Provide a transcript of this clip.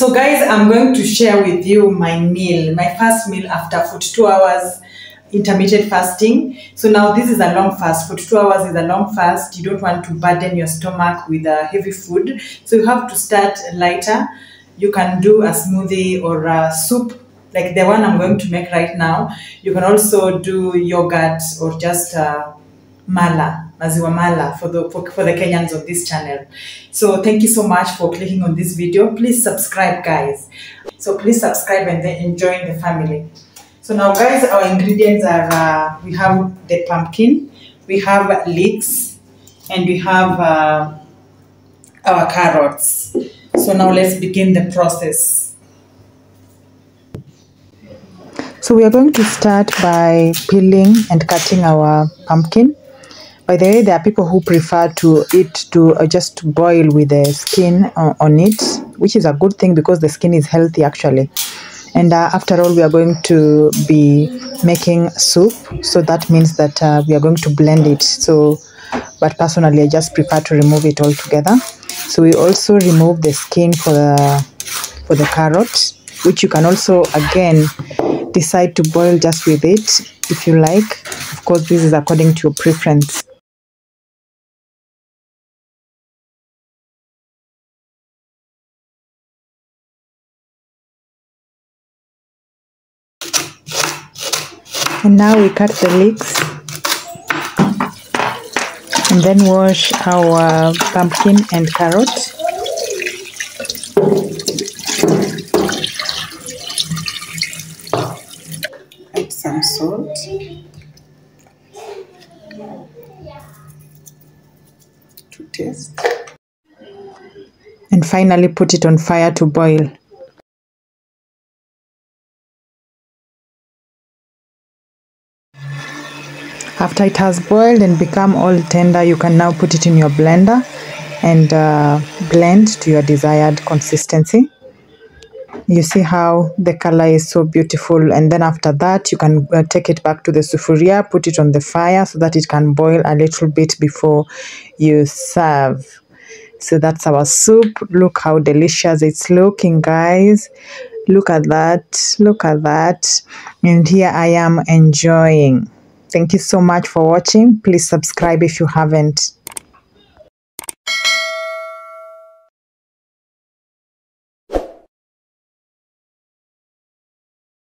So, guys, I'm going to share with you my meal, my first meal after 42 hours intermittent fasting. So now this is a long fast. 42 hours is a long fast. You don't want to burden your stomach with a heavy food. So you have to start lighter. You can do a smoothie or a soup like the one I'm going to make right now. You can also do yogurt or just uh, mala, maziwa mala for the for, for the Kenyans of this channel. So thank you so much for clicking on this video. Please subscribe, guys. So please subscribe and then enjoy the family. So now, guys, our ingredients are uh, we have the pumpkin, we have leeks, and we have uh, our carrots. So now let's begin the process. So we are going to start by peeling and cutting our pumpkin. By the way, there are people who prefer to eat to uh, just boil with the skin uh, on it, which is a good thing because the skin is healthy actually. And uh, after all we are going to be making soup so that means that uh, we are going to blend it. So but personally i just prefer to remove it all together so we also remove the skin for the for the carrot which you can also again decide to boil just with it if you like. Of course this is according to your preference and now we cut the leeks and then wash our pumpkin and carrot. Add some salt. To taste. And finally put it on fire to boil After it has boiled and become all tender, you can now put it in your blender and uh, blend to your desired consistency. You see how the color is so beautiful and then after that you can uh, take it back to the sufuria, put it on the fire so that it can boil a little bit before you serve. So that's our soup. Look how delicious it's looking, guys. Look at that. Look at that. And here I am enjoying. Thank you so much for watching. Please subscribe if you haven't.